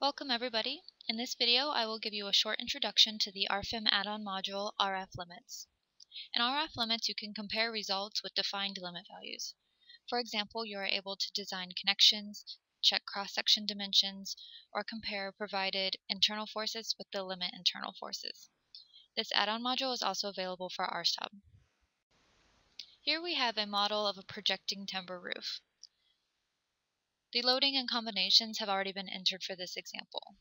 Welcome everybody. In this video I will give you a short introduction to the RFEM add-on module RF limits. In RF limits you can compare results with defined limit values. For example, you are able to design connections, check cross-section dimensions, or compare provided internal forces with the limit internal forces. This add-on module is also available for RSTAB. Here we have a model of a projecting timber roof. The loading and combinations have already been entered for this example.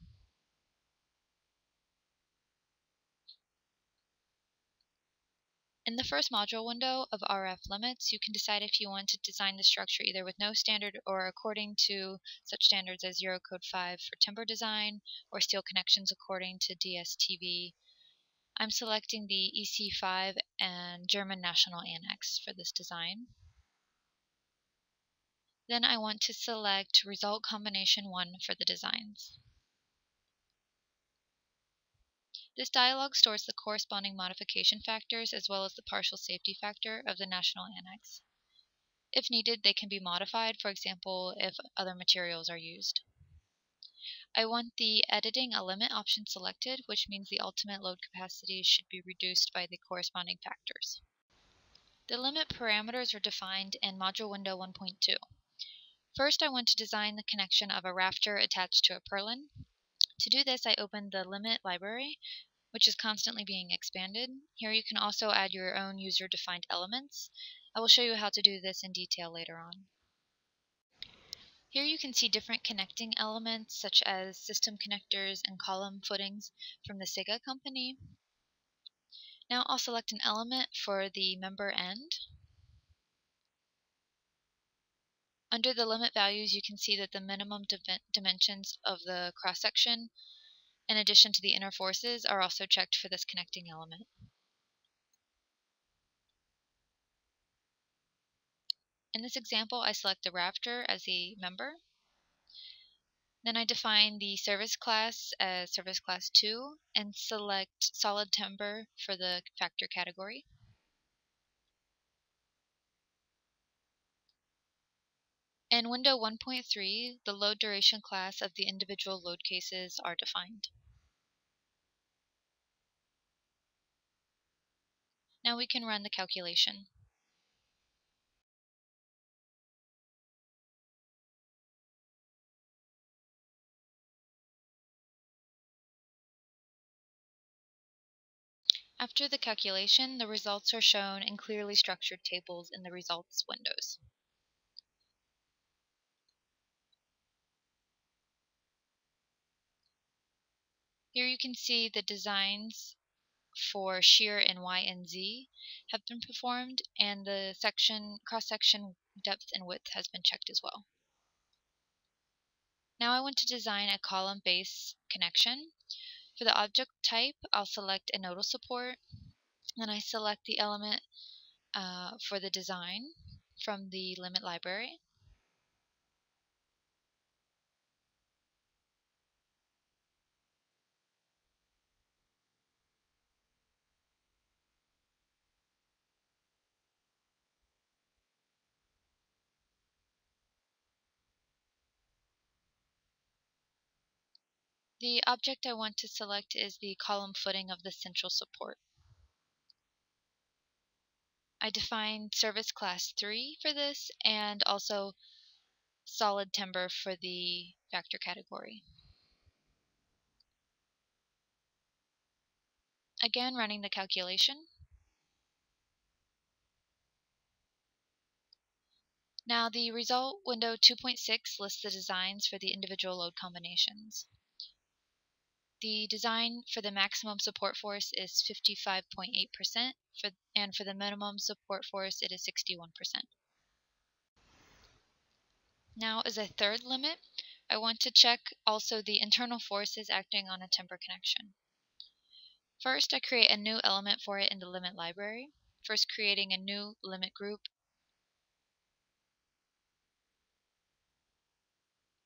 In the first module window of RF limits, you can decide if you want to design the structure either with no standard or according to such standards as Eurocode 5 for timber design or steel connections according to DSTV. I'm selecting the EC5 and German National Annex for this design. Then I want to select Result Combination 1 for the designs. This dialog stores the corresponding modification factors as well as the partial safety factor of the National Annex. If needed, they can be modified, for example, if other materials are used. I want the Editing a Limit option selected, which means the ultimate load capacity should be reduced by the corresponding factors. The limit parameters are defined in Module Window 1.2. First, I want to design the connection of a rafter attached to a purlin. To do this, I open the limit library, which is constantly being expanded. Here you can also add your own user-defined elements. I will show you how to do this in detail later on. Here you can see different connecting elements such as system connectors and column footings from the SIGA company. Now I'll select an element for the member end. Under the limit values, you can see that the minimum dimensions of the cross-section, in addition to the inner forces, are also checked for this connecting element. In this example, I select the rafter as the member. Then I define the service class as service class 2 and select solid timber for the factor category. In window 1.3, the load duration class of the individual load cases are defined. Now we can run the calculation. After the calculation, the results are shown in clearly structured tables in the results windows. Here you can see the designs for shear in Y and Z have been performed and the section cross-section depth and width has been checked as well. Now I want to design a column base connection. For the object type, I'll select a nodal support. Then I select the element uh, for the design from the limit library. The object I want to select is the column footing of the central support. I define service class 3 for this and also solid timber for the factor category. Again, running the calculation. Now the result window 2.6 lists the designs for the individual load combinations. The design for the maximum support force is 55.8%, for, and for the minimum support force it is 61%. Now as a third limit, I want to check also the internal forces acting on a timber connection. First, I create a new element for it in the limit library, first creating a new limit group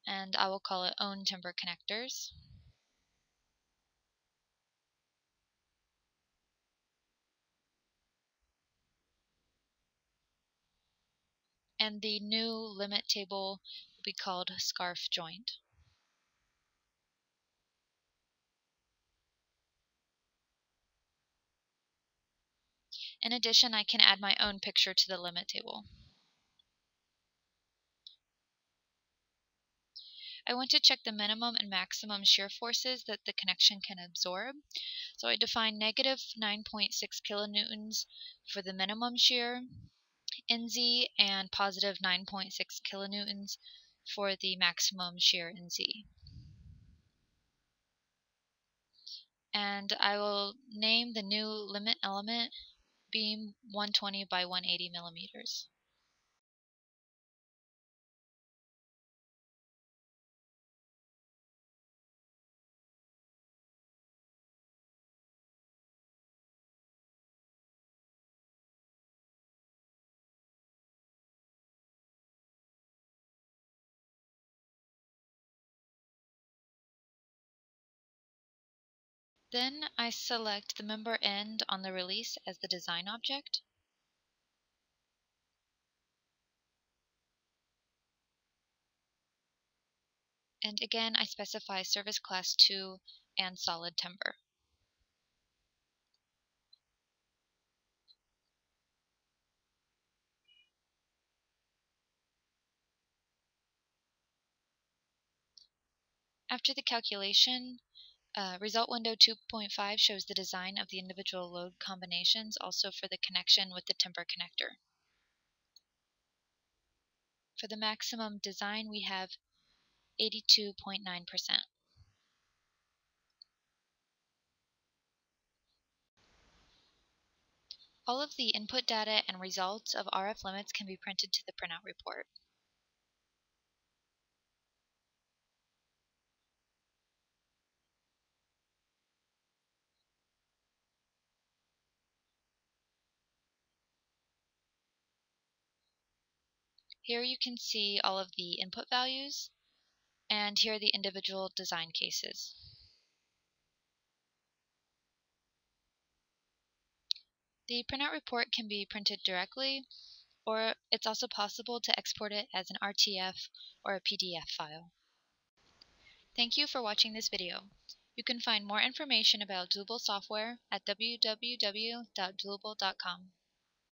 and I will call it own timber connectors. and the new limit table will be called scarf joint. In addition, I can add my own picture to the limit table. I want to check the minimum and maximum shear forces that the connection can absorb. So I define negative 9.6 kilonewtons for the minimum shear in Z and positive 9.6 kilonewtons for the maximum shear in Z. And I will name the new limit element beam 120 by 180 millimeters. Then I select the member end on the release as the design object. And again, I specify service class 2 and solid timber. After the calculation, uh, result window 2.5 shows the design of the individual load combinations also for the connection with the timber connector. For the maximum design, we have 82.9%. All of the input data and results of RF limits can be printed to the printout report. Here you can see all of the input values, and here are the individual design cases. The printout report can be printed directly, or it's also possible to export it as an RTF or a PDF file. Thank you for watching this video. You can find more information about Dlubal software at www.dlubal.com.